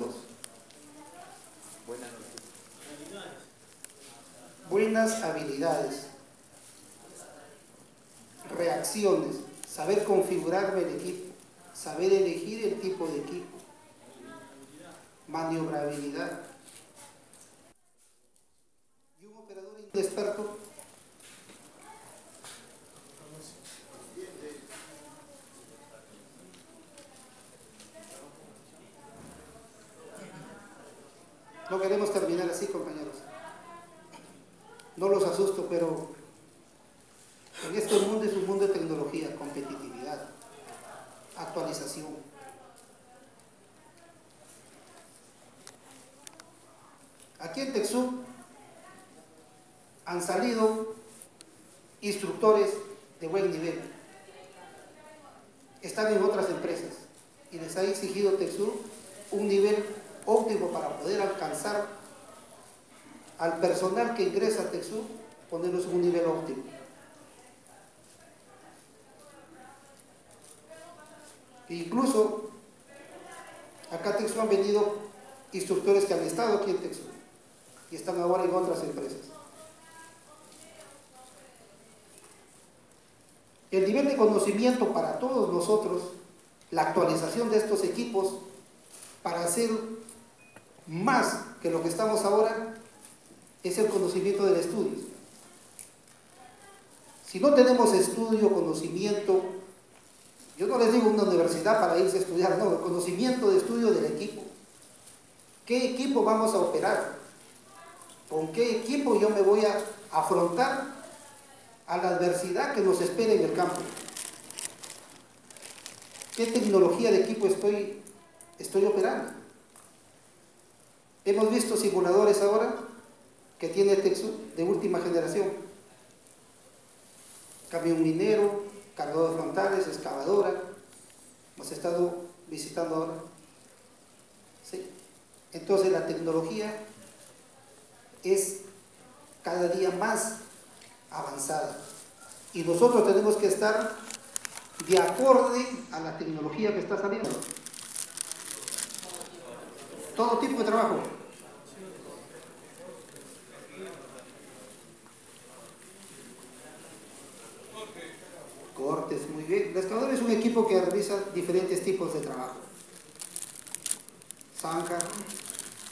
conocimientos. Buenas habilidades. Reacciones. Saber configurarme el equipo. Saber elegir el tipo de equipo. Maniobrabilidad. Y un operador inexperto No queremos terminar así, compañeros. No los asusto, pero en este mundo es un mundo de tecnología, competitividad, actualización. Aquí en Texú han salido instructores de buen nivel. Están en otras empresas y les ha exigido Texú un nivel óptimo para poder alcanzar al personal que ingresa a Texú, ponerlos en un nivel óptimo. Incluso acá a Texú han venido instructores que han estado aquí en Texú y están ahora en otras empresas. El nivel de conocimiento para todos nosotros, la actualización de estos equipos para hacer más que lo que estamos ahora es el conocimiento del estudio. Si no tenemos estudio, conocimiento, yo no les digo una universidad para irse a estudiar, no, el conocimiento de estudio del equipo. ¿Qué equipo vamos a operar? ¿Con qué equipo yo me voy a afrontar a la adversidad que nos espera en el campo? ¿Qué tecnología de equipo estoy, estoy operando? Hemos visto simuladores ahora que tiene Texu de última generación. Camión minero, cargador de frontales, excavadora. Hemos estado visitando ahora. Entonces la tecnología es cada día más avanzada. Y nosotros tenemos que estar de acorde a la tecnología que está saliendo todo tipo de trabajo. Cortes, muy bien. El excavador es un equipo que realiza diferentes tipos de trabajo. Zanja,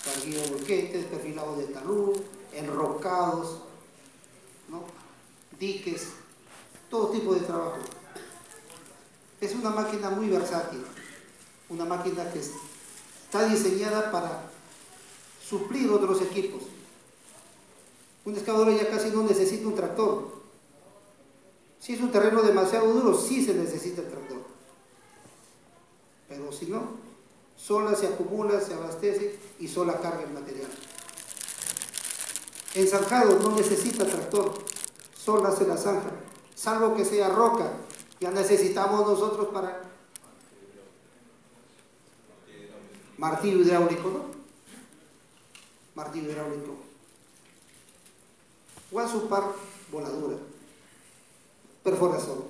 carguillo de boquetes, perfilado de talud, enrocados, diques, todo tipo de trabajo. Es una máquina muy versátil, una máquina que Está diseñada para suplir otros equipos. Un excavador ya casi no necesita un tractor. Si es un terreno demasiado duro, sí se necesita el tractor. Pero si no, sola se acumula, se abastece y sola carga el material. Ensanjado no necesita tractor, sola se la zanja, salvo que sea roca. Ya necesitamos nosotros para martillo hidráulico, ¿no? Martillo hidráulico. par voladura, perforación.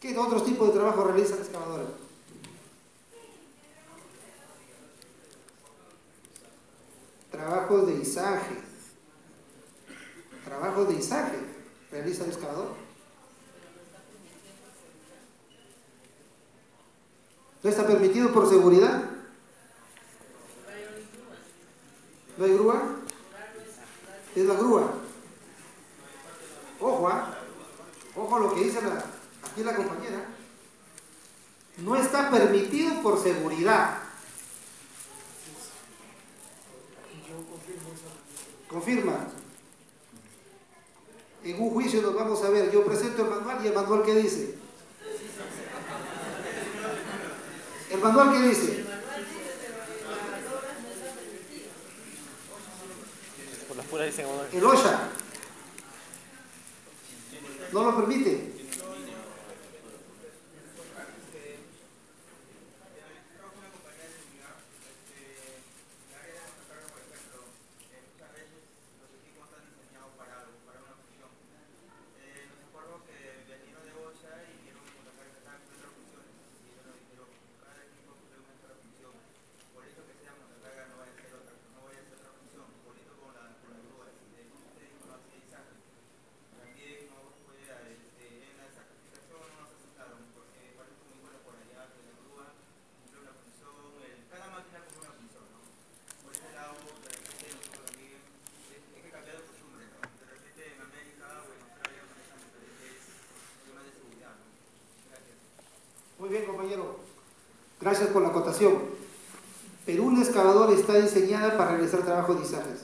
¿Qué otros tipos de trabajo realiza la excavadora? Trabajos de izaje. Trabajos de izaje realiza el excavador. ¿No está permitido por seguridad? ¿No hay grúa? Es la grúa. Ojo, ¿ah? ojo a lo que dice aquí la compañera. No está permitido por seguridad. Confirma. En un juicio nos vamos a ver. Yo presento el manual y el manual que dice. ¿El manual qué dice? Por las puras dicen El OSHA no lo permite. Muy bien, compañero. Gracias por la acotación. Pero una excavadora está diseñada para realizar trabajo de izajes.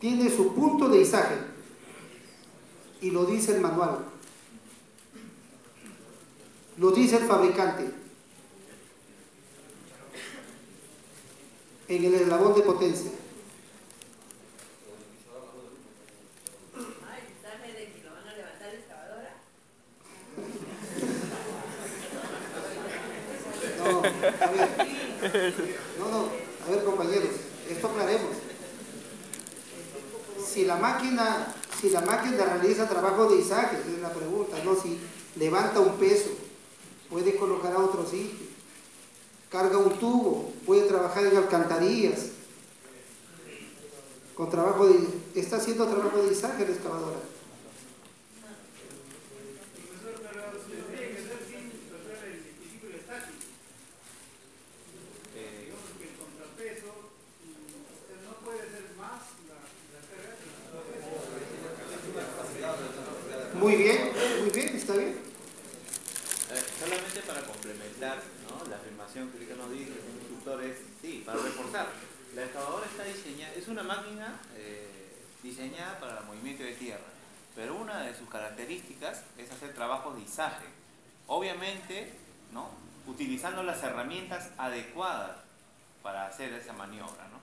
Tiene su punto de izaje. Y lo dice el manual. Lo dice el fabricante. En el eslabón de potencia. No, a ver. No, a ver compañeros, esto aclaremos. Si la máquina, si la máquina realiza trabajo de izaje, es la pregunta, no si levanta un peso, puede colocar a otro sitio, carga un tubo, puede trabajar en alcantarillas, con trabajo de, está haciendo trabajo de izaje la excavadora. Muy bien, muy bien, está bien. Solamente para complementar ¿no? la afirmación que nos dice el instructor es, sí, para reforzar. La excavadora está diseñada, es una máquina eh, diseñada para el movimiento de tierra, pero una de sus características es hacer trabajos de izaje. Obviamente, ¿no? utilizando las herramientas adecuadas para hacer esa maniobra. ¿no?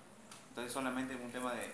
Entonces solamente es un tema de...